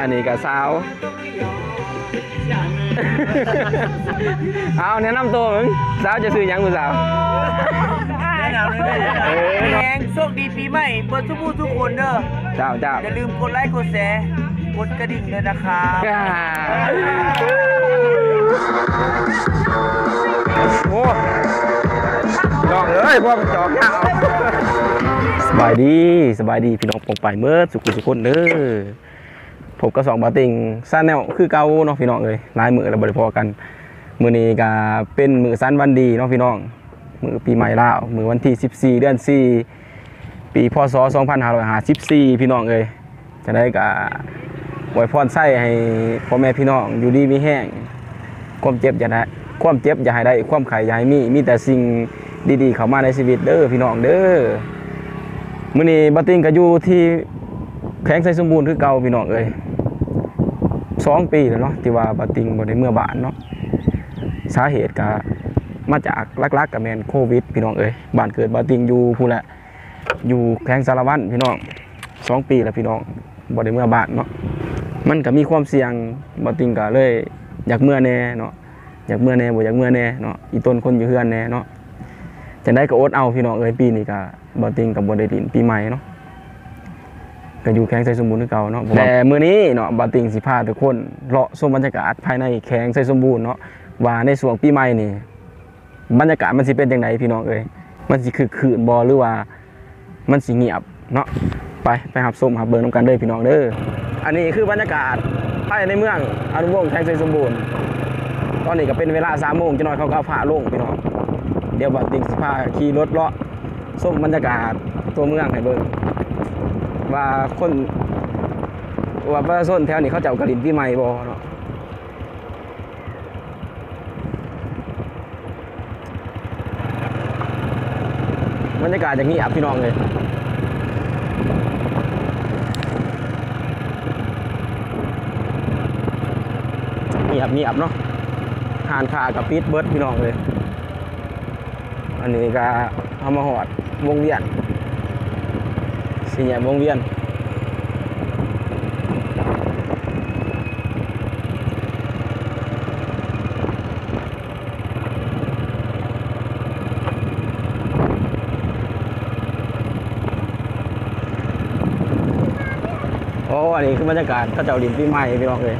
อันนี้ก็สาว เอาแนะนำตัวมึงสาวจะซื้อหยังกูสาว แนะนำเลยเออแรงโชคดีปีใหม่เปิดทุกผู้ทุกคนเด้อเจ้าเจ้าอย่าลืมกดไลค์กดแชร์กดกระดิ่งด้วยนะครับโอ้ดอกเอ้ยพ่อมันจอกยาว สบายดีสบายดีพี่น้องปองไปเมื่อสุขุสุขคนเด้อผมก็สองบาติงซาแนลคือเก่าเนาะพี่น้องเอ้ยลายมือแล้วบริพอกัน มือนี้ก็เป็นมือสั้นวันดีเนาะพี่น้อง มือปีใหม่ลาวมือวันที่ 14 เดือน 4 ปีพศ 2554 พี่น้องเอ้ยจะได้ก็อวยพรใส่ให้พ่อแม่พี่น้องอยู่ดีมีแห้งความเจ็บอย่าได้ความเจ็บอย่าให้ได้ ความไข่อย่าให้มีมีแต่สิ่งดีๆเข้ามาในชีวิตเด้อพี่น้องเด้อ มื้อนี้บัตติงก็อยู่ที่แข้งไสสมบูรณ์คือเก่าพี่น้องเอ้ยสองปีแล้วเนาะที่ว่าบัตติงบ่ได้เมื่อบานเนาะสาเหตุก็มาจากลักๆกับแมนโควิดพี่น้องเอ้ยบ้านเกิดบัตติงอยู่พูแหละอยู่แข้งสารวัตรพี่น้องสองปีแล้วพี่น้องบ่ได้เมื่อบานเนาะมันก็มีความเสี่ยงบัตติงก็เลยอยากเมื่อแน่เนาะอยากเมื่อแน่บ่อยากเมื่อแน่เนาะอีต้นคนอยู่เฮือนแน่เนาะจังได้ก็อดเอาพี่น้องเอ้ยปีนี้ก็ บ่ติงกับบ่ได้ดินปีใหม่เนาะก็อยู่แข้งไสสมบูรณ์คือเก่าเนาะแต่มื้อนี้เนาะบ่ติงสิพาทุกคนเลาะชมบรรยากาศภายในแข้งไสสมบูรณ์เนาะว่าในช่วงปีใหม่นี่บรรยากาศมันสิเป็นจังไดพี่น้องเอ้ยมันสิคือคืนบ่หรือว่ามันสิเงียบเนาะไปไปรับชมรับเบิ่งนํกันเด้อพี่น้องเด้ออันนี้คือบรรยากาศภายในเมืองอนุวงศ์แข้งไสสมบูรณ์ตอนนี้ก็เป็นเวลาสามโมงจะน้อยเขาก็เอาผ้าลงพี่น้องเดี๋ยวบัดติงสิพาขี่รถเลาะ ส้มบรรยากาศตัวเมืองให้เบิ่งว่าคนว่าประชาชนแถวนี้เขาเจ้ากระลินปีใหม่บ่เนาะบรรยากาศอย่างนี้อับพี่น้องเลยเงียบเงียบเนาะหานขากับปิดเบิร์ดพี่น้องเลย อันนี้ก็เอามาหอด วงเวียนสี่แยกวงเวียนโอ้อันนี้คือบรรยากาศเข้าเจ้าดินปีใหม่พี่น้องเลย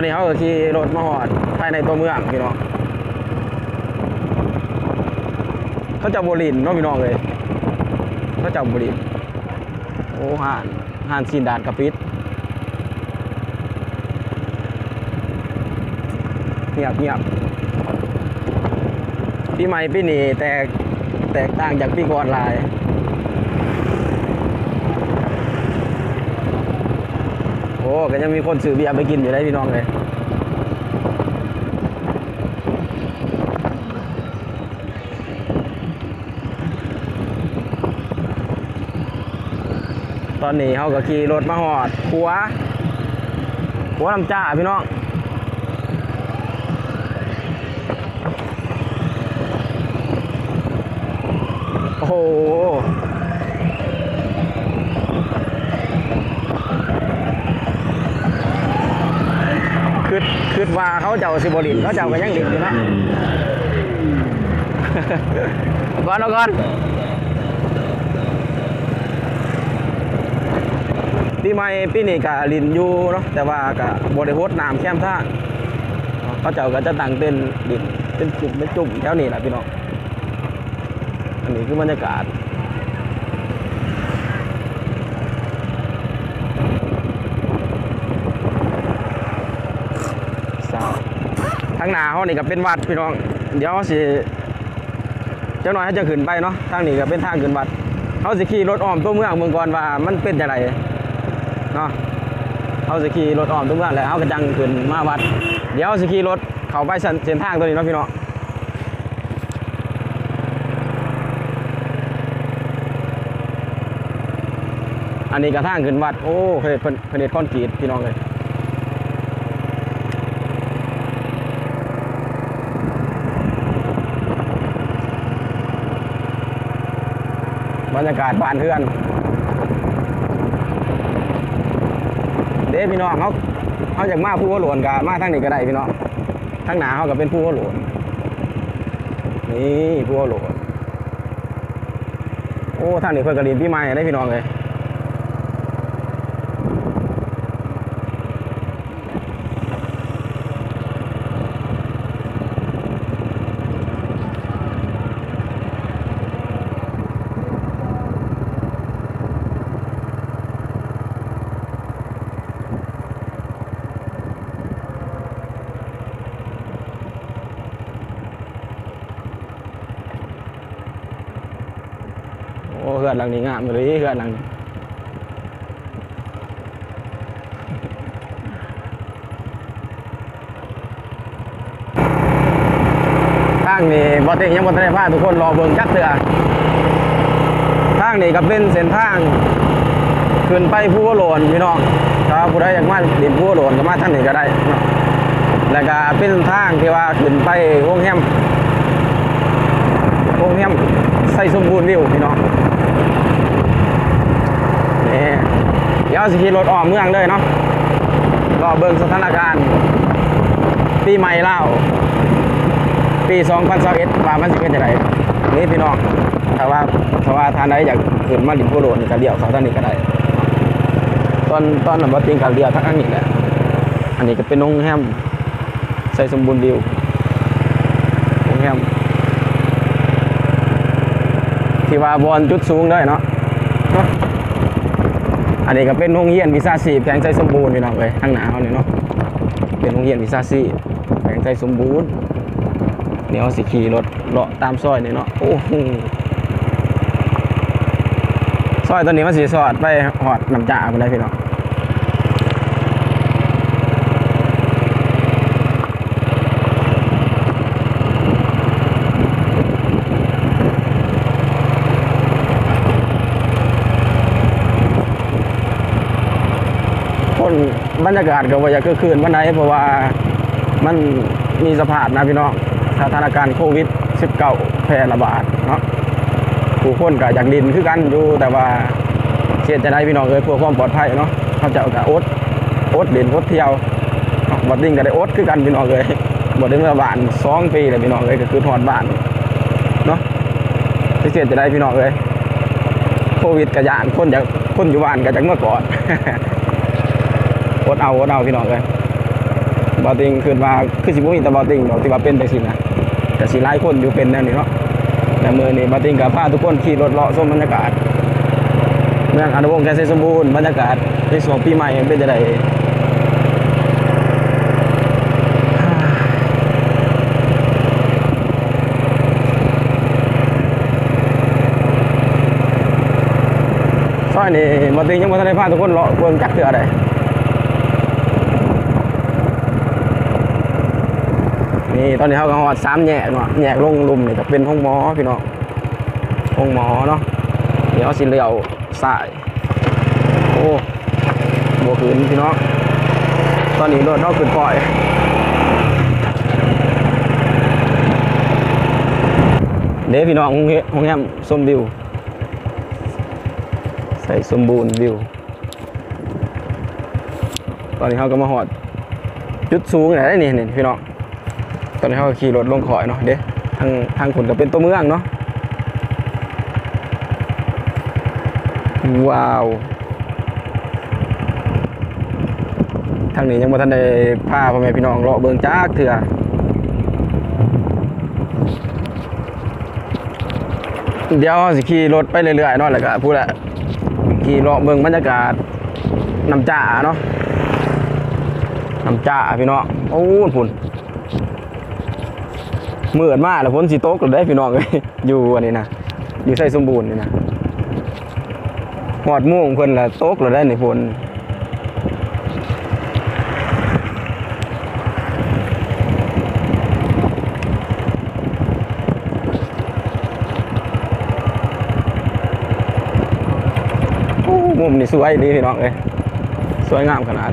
อนนี้เขาก็ขี่รถมาหอดภายในตัวเมืองพี่น้องเขาจะบรินเนาะพี่น้องเลยเขาจะบรินโอ้ห่านห่านซีนดานกระปิดเงียบเงียบปีใหม่ปีนี้แตกแตกต่างจากปีก่อนหลาย อ้ก็ยังมีคนซื้อเบียร์ไปกินอยู่ได้พี่น้องเลยตอนนี้เขาก็ขี่รถมาหอดขัวขัวลำจ้าพี่น้องโอ้โห คือคือ ว่าเขาเจ้าสิบรินเขาเจ้าก็ยังลินอยู่นะเอาก่อนเอาก่อนปีใหม่ปีนี้ก็ลินอยู่เนาะแต่ว่าก็บริโภคน้ำแค้มท่างเขาเจ้าก็จะตั้งเป็นดินเป็นจุ่มเป็นจุ่มแถวนี้แหละพี่น้องอันนี้คือบรรยากาศ สาวทางหน้าเขานี่ก็เป็นวัดพี่น้อง เดี๋ยวเขาสิเจ้าหน่อยให้จะขึ้นไปเนาะทางนี้ก็เป็นทางขึ้นวัดเขาสิขี่รถอ้อมตัวเมืองเมืองก่อนว่ามันเป็นจังไดเนาะเขาสิขี่รถอ้อมตัวเมืองแล้วเขาก็จังขึ้นมาวัด เดี๋ยวเขาสิขี่รถเข้าไปเส้นเส้นทางตัวนี้เนาะพี่น้องอันนี้ก็ทางขึ้นวัด โอ้เฮ้ยเพิ่นเพิ่นเฮ็ดคอนกรีตพี่น้องเลย รรยากาศบ้านเพื่อน เด้พี่น้องเขาเขาจากมาผู้ว่าหลวนกับมาทั้งนี้ก็ได้พี่น้องทั้งหนาเขาก็เป็นผู้ว่าหลวนนี่ผู้ว่าหลวนโอ้ทางนี้เพิ่นกระดินพี่ไม้ได้พี่น้องเลยโอ้เฮือนหลังนี้งามเลยเฮือนหลังนี้ทางนี้บอติงยังบอทันได้พาทุกคนรอเบิ่งจักเถือทางนี้ก็เป็นเส้นทางขึ้นไปผู้วโหลนพี่น้องถ้าผู้ใดอยากมาดินผู้วโหลนก็มาทางนี้ก็ได้ แล้วก็เป็นทางที่ว่าขึ้นไปวงแฮมวงแฮมใส่สมบูรณ์วิวพี่น้อง นี่เดี๋ยวสิขี่รถออกเมืองเลยเนาะรอเบิ่งสถานการณ์ ปีใหม่เล่าปี 2021ว่ามันสิเป็นจังไดนี่พี่น้องถ้าว่าถ้าว่าทานใดอยากขึ้นมาลินโพโลนี่ก็เลี้ยวเขาทางนี้ก็ได้ ตอนตอนนั้นบ่ติงก็เลี้ยวทางอันี้แหละอันนี้ก็เป็นโรงแรมใส่สมบูรณ์วิวโรงแรมที่ว่าบอลจุดสูงเลยเนาะ อันนี้ก็เป็นโรงเรียนวิชาชีพแขวงใจสมบูรณ์พี่น้องเลยทางหนาเขาเนี่ยเนาะเป็นโรงเรียนวิชาชีพแขวงใจสมบูรณ์เดี๋ยวเราสิขี่รถเลาะตามซอยเนี่ยเนาะโอ้โหซอยตอนนี้มันสีสอดไปหอดน้ำจ่าไปเลยพี่น้อง คน บรรยากาศก็ว่าอยากคือคืนวันไหนเพราะว่ามันมีสภาพนะพี่น้องสถานการณ์โควิด 19 แพร่ระบาดเนาะผู้คนก็อยากดินคือกันอยู่แต่ว่าเสียจะได้พี่น้องเอ้ยเพื่อความปลอดภัยเนาะเขาเจะก็อดอดเด่นอดเที่ยวบอดดิ้งก็ได้อดคือกันพี่น้องเลยบอดดิ้งระบาดสองปีเลยพี่น้องเลยก็คือถอดบ้านเนาะเสียจะได้พี่น้องเลยโควิดกระยานคนจากคนอยู่บ้านก็จากเมื่อก่อน อดเอาอดเอาพี่น้องเลยบอติงคือว่าคือสิบุมีแต่บอติงดอกที่ว่าเป็นไปสินะแต่สิหลายคนอยู่เป็นแน่นี่เนาะแต่มือนี่บอติงกับพาทุกคนขี่รถเลาะชมบรรยากาศเมืองอนุวงศ์แกษตรสมบูรณ์บรรยากาศในช่วงปีใหม่เป็นจะไดซอยนี่บอติงยังบ่ทันได้พาทุกคนเลาะเบิ่งจักเถื่อใด นี่ตอนนี้เขาก็หอดสามแยกเนาะแยกลงลุมนี่ก็เป็นห้องหมอพี่น้องห้องหมอเนาะเดี๋ยวสิเลี้ยวสายโอ้บวขืนพี่น้องตอนนี้รถเขาขึ้นปล่อยเดี๋ยวพี่น้องห้องเฮห้องแฮมส้มวิว ใส่สมบูรณ์วิว ตอนนี้เขาก็มาหอดจุดสูงไหนนี่นี่พี่น้อง ตอนนี้เขาขี่รถลงขอยเนาะเด้ทางทางขุนก็เป็นตัวเมืองเนาะว้าว ทางนี้ยังบ่ทันได้พาพ่อแม่พี่น้องเลาะเบิ่งจักเถื่อเดี๋ยวสิขี่รถไปเรื่อยๆเนาะแล้วก็พูดแหละขี่เลาะเบิ่งบรรยากาศน้ำจ่าเนาะน้ำจ่าพี่น้องโอ้พุ่น เมืดมาแล้วฝนสีโต๊กเลยได้พี่น้องเลยอยู่อันนี้นะอยู่ใส่สมบูรณ์นี่นะหอดม่วงเพิ่นละโต๊กเลยได้ในฝนมุมนี่สวยดีพี่น้องเลยสวยงามขนาด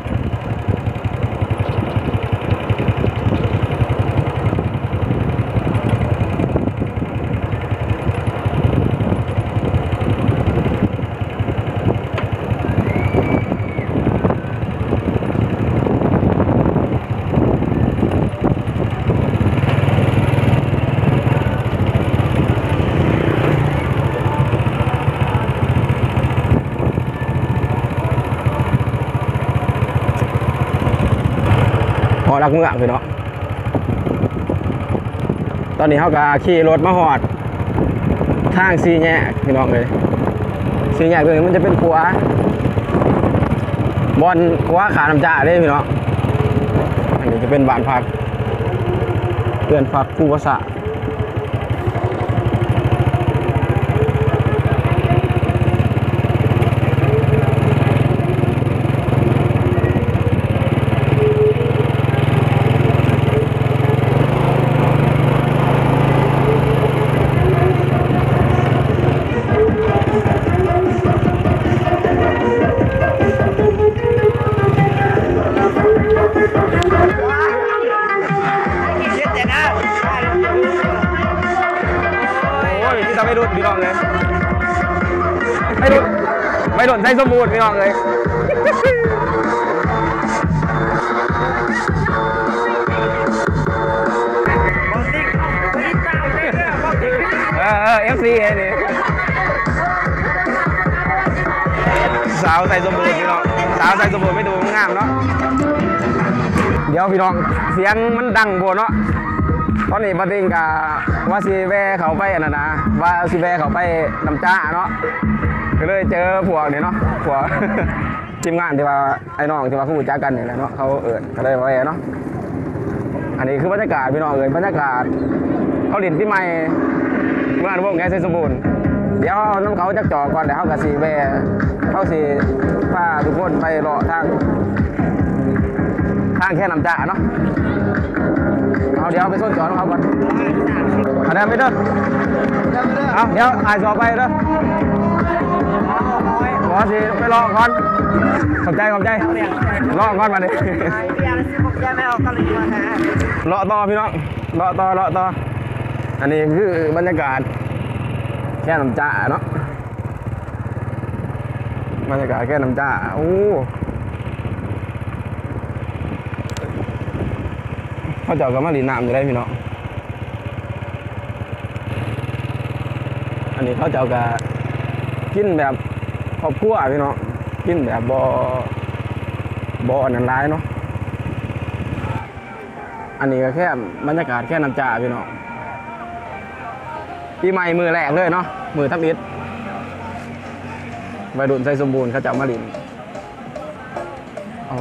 รักเมืองพี่เนาะตอนนี้เขาก็ขี่รถมาหอด ทางซีแยกพี่น้องเลยซีแยกตัวนี้มันจะเป็นขัวบอลขัวขาน้ำจ่าเด้พี่น้องอันนี้จะเป็นบานพักเพื่อนพักคู่ภาษา ไม่รุดใส่สมบูรณ์พี่น้องเลยเออเออเอฟซีไอ้นี่สาวใส่สมบูรณ์พี่น้องสาวใส่สมบูรณ์ไม่ดูงามเนาะเดี๋ยวพี่น้องเสียงมันดังโบเนาะตอนนี้ปาติงกะว่าสิแวเขาไปอันนั้นนะว่าสิแวเขาไปน้ำจ้าเนาะ ก็เลยเจอพวกนี่ยเนาะพวทีมงานที่ว่าไอ้น้องที่ว่าคู่จ้ากันเนี่แหละเนาะเขาเอิญก็เลยแวะเนาะอันนี้คือบรรยากาศพี่น้องเอิญบรรยากาศเขาเล่นที่ใหม่เมื่อวานวงแกเซสมบูรณ์เดี๋ยวเอาน้ำเขาจะจ่อก่อนเดี๋ยวเขากับสีแวเขาสีพาทุกคนไปรอทางทางแค่น้ำจ้าเนาะเอาเดี๋ยวเอาไปส้นจอดของเขาก่อนอาได้ไหมเด้อเอาเดี๋ยวอายสอไปเด้อ อสิไปรอก่อนขอบใจขอบใจรอก่อนมาดิรอต่อพี่น้องรอต่อรอต่ออันนี้คือบรรยากาศแค่น้ำจ่าเนาะบรรยากาศแค่น้ำจ่าโอ้เขาเจาะกับมารีน้ำอยู่ได้พี่น้องอันนี้เขาเจาะกับกินแบบ ครอบครัวพี่น้องกินแบบบอบอนันร้ายเนาะอันนี้ก็แค่บรรยากาศแค่น้ำจ่าพี่น้องปีใหม่มือแรกเลยเนาะมือทับอิดวัยรุ่นใจสมบูรณ์เขาจะมาลินโอ้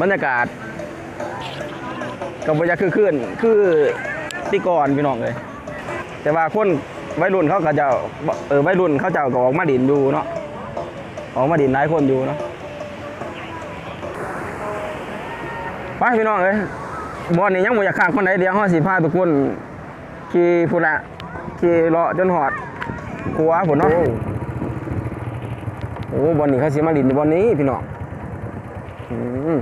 บรรยากาศ กับบรรยากาศคือขึ้นคือที่ก่อนพี่น้องเลย แต่ว่าคนวัยรุ่นเขาก็จะเออวัยรุ่นเขาจะก็ออกมาดินอยู่เนาะออกมาดินหลายคนอยู่เนาะไปพี่น้องเลยบอลนี่ยังไม่อยากขางคนไหนเดียวห้อสีผ้าทุกคนขี่พุ่นละขี่เลาะจนหอดขัวผุนเนาะโอ้บอลนี่เขาสีมาดินบอลนี้พี่น้องอืม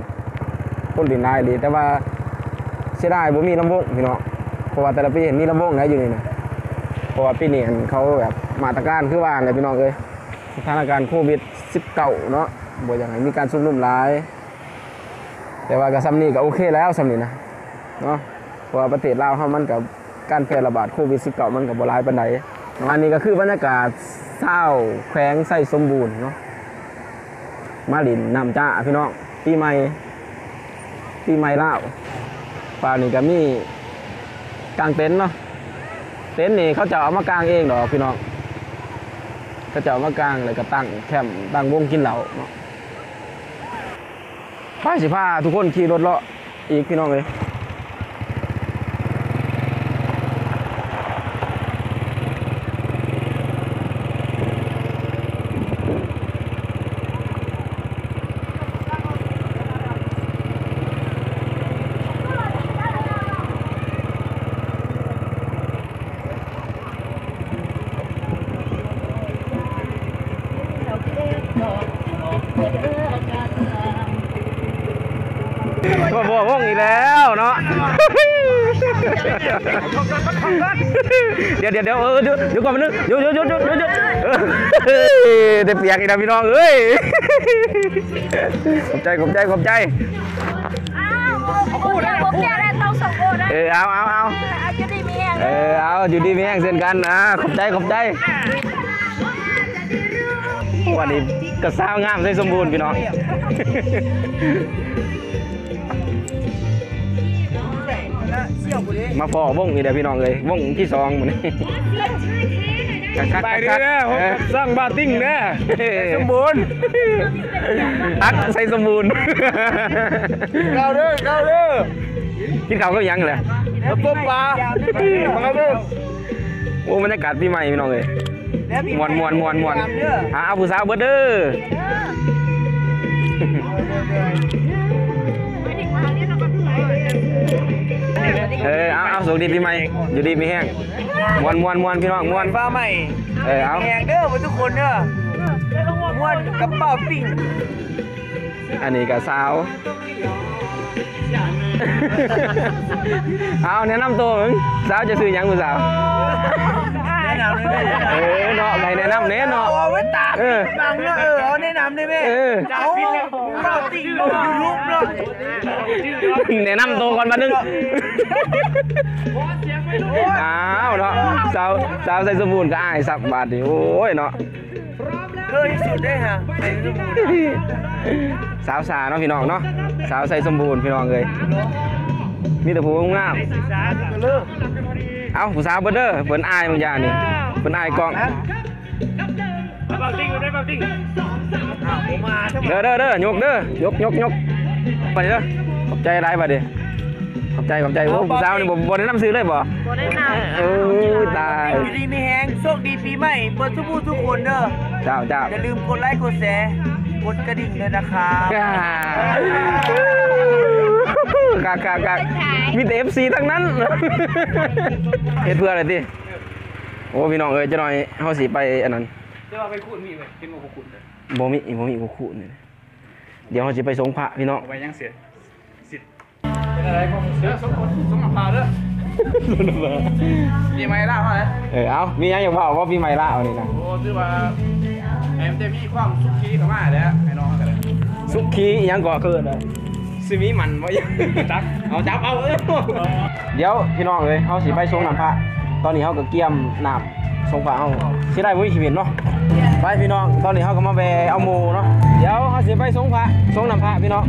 คนดินได้ดีแต่ว่า เสียดายบ่มีลำวงพี่น้องเพราะว่าแต่ละปีเห็นมีลำวงนะอยู่นี่นะเพราะว่าปีนี้เห็นเขาแบบมาตรการคือว่าไงพี่น้องเอ้ยสถานการณ์โควิด19เนาะบ่อย่างไรมีการชุมนุมหลาย แต่ว่ากับซัมนี่ก็โอเคแล้วซัมนี่นะเนาะเพราะว่าประเทศลาวเฮามันกับการแพร่ระบาดโควิด19มันก็บ่หลายปานใดอันนี้ก็คือบรรยากาศเศร้าแขวงไส้สมบูรณ์เนาะมาลินนำจ้าพี่น้องปีใหม่ปีใหม่ลาว ป่านี่ก็มีกางเต็นท์เนาะเต็นท์นี่เขาจะเอามากางเองดอกพี่น้องเขาจะเอามากางแล้วก็ตั้งแคมป์ตั้งวงกินเหล้าเนาะไปสิพาทุกคนขี่รถเลาะอีกพี่น้องเลย มาบัววงอีกแล้วเนาะ เดี๋ยวเดี๋ยวเดี๋ยวเออเดี๋ยวเดี๋ยวก่อนมันนึงเดี๋ยวเดี๋ยวเดี๋ยวเดี๋ยวเดี๋ยวเดี๋ยวเออเดี๋ยวเปียกอีกนะพี่น้องเอ้ยขอบใจขอบใจขอบใจ อ้าวผมเนี่ยผมเนี่ยแหละโตต้องส่งโอนะเออเอาเอาเอาอายุดีมีแห้งเออเอาอยู่ดีมีแห้งเช่นกันอะขอบใจขอบใจ วันนี้กระซ้าวงามใส่สมบูรณ์พี่น้องเสี่ยวกูดิมาพอวงนี่เด้อพี่น้องเลยวงที่สองหมื้นี้คักๆไปดีนะผมเออสร้างบาติ้งนะสมบูรณ์อักใส่สมบูรณ์เก้าเด้อเก้าเด้อกินข้าวก็ยังเลยแล้วต้มปลาเก้าเด้อโอ้บรรยากาศปีใหม่พี่น้องเลยแล้วพี่ มวนมวนมวนมวนตาเด้อหาผู้สาวเบิดเด้อเออเอาเอาสุขดีปีใหม่อยู่ดีมีแห้งมวนมวนมวนพี่น้องมวนฟ้าใหม่เออเอาแหงเด้อมาทุกคนเด้อม้วนกระเป๋าปิ้งอันนี้กับสาวเอาแนะนำตัวมึงสาวจะซื้อหยังกูสาวแนะนำเลยแม่เออเนาะใครแนะนำเน้เนาะเอาไว้ตากเออบังเนาะเออเอาแนะนำได้ไหมเออเอาเราติ่งลงยูทูบเนาะแนะนำตัวก่อนมานึงอ้าวเนาะสาวสาวใส่สมบูรณ์ก็อายสักบาทดิโอ้ยเนาะเออที่สุดได้ฮะไอ้สมุนสาวสาเนาะพี่น้องเนาะสาวใส่สมบูรณ์พี่น้องเลยมีแต่ผู้งาม เลิกเอ้าผู้สาวเบิดเด้อเพิ่นอายบางอย่างนี่เพิ่นอายกล้องนะบาติ้งได้บาติ้งอ้าวผมมาทำไมเด้อเด้อเด้อยกเด้อยกยกยกไปเด้อขอบใจหลายบัดดิขอบใจขอบใจโอ้ผู้สาวนี่บ่บ่ได้นำซื้อเลยบ่บ่ได้นำโอ้ยตายอยู่ดีมีแฮงโชคดีปีใหม่เบิร์ทุกผู้ทุกคนเด้อเจ้าเจ้าอย่าลืมกดไลค์กดแชร์กดกระดิ่งด้วยนะครับ กากากากมีแต่ FC ทั้งนั้นเฮ็ดเพื่ออะไรติโอ้พี่น้องเอ้ยจะหน่อยเฮาสิไปอันนั้นจะว่าไปขุดมีไหมกินมาขุดเลยบ่มีบ่มีกูคู่นี่เดี๋ยวเฮาสิไปสงพระพี่น้องเอาไปยังเสียสิทธิ์เป็นอะไรของเสือสมคนสมน้ำพาเด้อมีไหมล่ะพ่อเลยเออเอามีหยังอยากบอกว่าปีใหม่ละเอานี่นะโอ้ถือว่าแอมจะมีความสุขีเข้ามาแล้วให้น้องกันเลยสุขีอิหยังก่อเกินอะ สิมีมันบ่ยังตักเอาจับเอาเอ้ยเดี๋ยวพี่น้องเอ้ยเฮาสิไปสงน้ำพระตอนนี้เฮาก็เกี่ยมน้ำสงพระเฮาสิได้บ่มีชีวิตเนาะไปพี่น้องตอนนี้เฮาก็มาแวะเอาหมู่เนาะเดี๋ยวเฮาสิไปสงพระสงน้ำพระพี่น้อง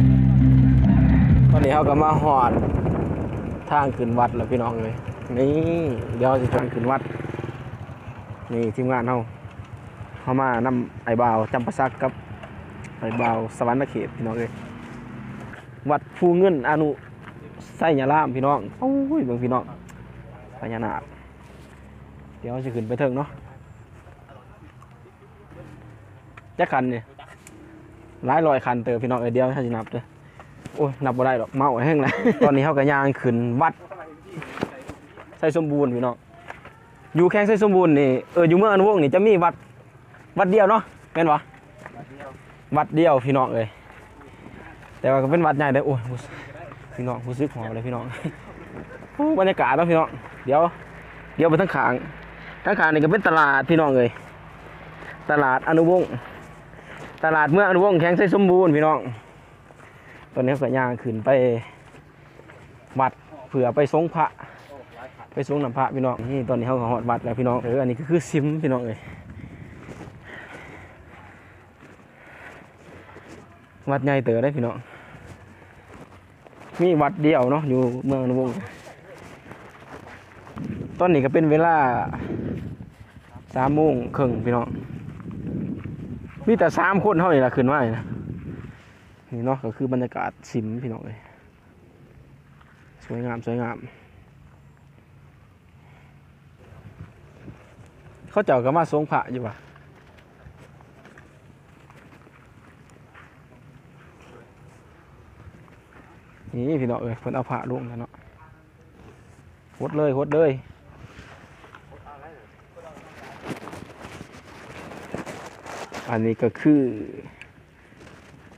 ตอนนี้เฮาก็มาฮอดทางขึ้นวัดแล้วพี่น้องเอ้ยนี่เดี๋ยวสิชวนขึ้นวัด นี่ทีมงานเฮาเฮามานำไอ้บ่าวจำปาสักกับไอ้บ่าวสวรรค์เขตพี่น้องเอ้ย วัดภูเงินอนุไสยารามพี่น้องโอ้ยเบิ่งพี่น้องพญานาคเดี๋ยวจะขึ้นไปเถิงเนาะจักคันนี่หลายร้อยคันเตอพี่น้องเอเดี๋ยวถ้าสินับเด้อโอ้ยนับบ่ได้หรอกเมาแห้งแล้วตอนนี้เฮาก็ย่างขึ้นวัดไสสมบูรณ์พี่น้องอยู่แข้งไส้สมบูรณ์นี่เอออยู่เมื่องอนุวงศ์นี่จะมีวัดวัดเดียวเนาะแม่นวะวัดเดียวพี่น้องเลย แต่ว่าก็เป็นวัดใหญ่เลยโอ้ยพี่น้องผู้ซื้อของเลยพี่น้องโอ้บรรยากาศเนาะพี่น้องเดี๋ยวเดี๋ยวไปทั้งขางทั้งขางนี่ก็เป็นตลาดพี่น้องเลยตลาดอนุวงศ์ตลาดเมืองอนุวงศ์แข้งไส้สมบูรณ์พี่น้อง ตอนนี้ก็ย่างขึ้นไปวัดเผื่อไปสงพระ ไปสงน้ำพระพี่น้องนี่ตอนนี้เขาก็หอดวัดแล้วพี่น้องเอออันนี้ก็คือซิมพี่น้องเอ้ยวัดใหญ่เต๋อได้พี่น้อง มีวัดเดียวเนาะอยู่เมืองนุวงตอนนี้ก็เป็นเวลาสามโมงครึ่งพี่น้องมีแต่สามคนเท่านี้ละขึ้นมาเลยนะนี่เนาะก็คือบรรยากาศซิมพี่น้องเลยสวยงามสวยงามเขาเจ้าก็มาทรงพระอยู่ว่ะ นี่พี่น้องเอ้ยเพิ่นเอาพระลงแล้วเนาะหดเลยหดเลยอันนี้ก็คือ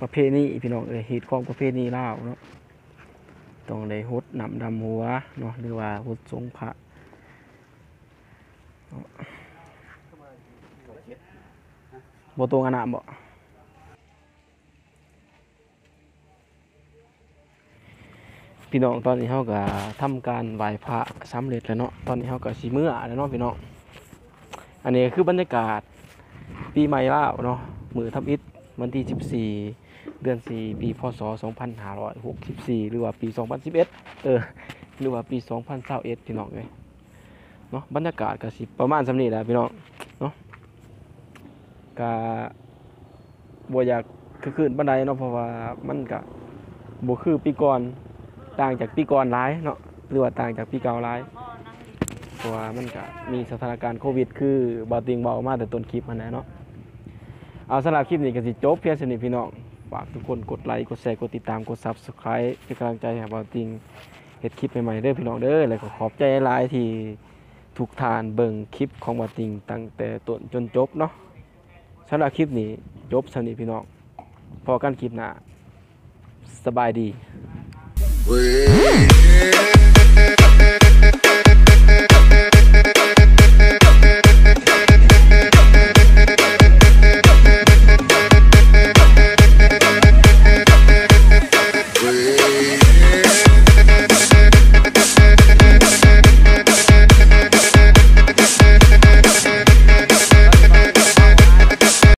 ประเพณีพี่น้องเอ้ยฮีตของประเพณีลาวเนาะต้องได้หดนำดำหัวเนาะหรือว่าหดทรงพระบ่ตรงอันน่ะบ่ พี่น้องตอนนี้เฮาก็ทำการไหว้พระสำเร็จแล้วเนาะตอนนี้เฮาก็สิมื้อแล้วเนาะพี่น้องอันนี้คือบรรยากาศปีใหม่ลาวเนาะมือทำอิฐวันที่ 14 เดือน 4 ปีพศ 2564 หรือว่าปี 2011 เออหรือว่าปี 2021พี่น้องเอ้ยเนาะบรรยากาศก็สิประมาณสำนี้แหละพี่น้องเนาะก็บ่อยากคือคืนปานใดเนาะเพราะว่ามันก็บ่คือปีก่อน ต่างจากปีก่อนหลายเนาะหรือว่าต่างจากปีเก่าหลายเพราะว่ามันก็มีสถานการณ์โควิด คือบ่ติงเบามาแต่ต้นคลิปมันนะเนาะเอาสำหรับคลิปนี้ก็สิจบเพียงเท่านี้พี่น้องฝากทุกคนกดไลค์กดแชร์กดติดตามกด Subscribe เป็นกำลังใจให้บาติงเฮ็ดคลิปใหม่ๆเด้อพี่น้องเด้อแล้วก็ขอบใจหลายที่ทุกทานเบิ่งคลิปของบ่ติงตั้งแต่ต้นจนจบเนาะสำหรับคลิปนี้จบสนี้พี่น้องพอกันคลิปหน้าสบายดี Wait.